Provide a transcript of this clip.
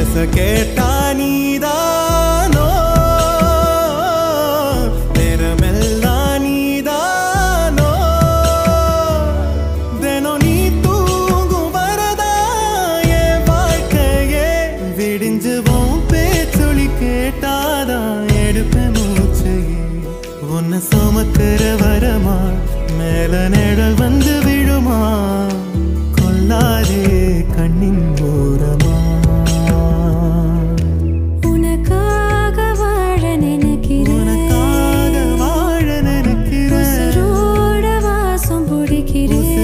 பேச கேட்டா நீதானோ? நேரமெல்லாம் நீதானோ? தினம் நீ தூங்கும் வரதா? என் வாழ்க்கையே விடிஞ்சுவோம் பேச்சொலி கேட்டாதான் எடுப்பேன் மூச்சையே. உன்னை சுமக்கிற வரமா? மேல நிழல் வந்து விழுமா? Kiri.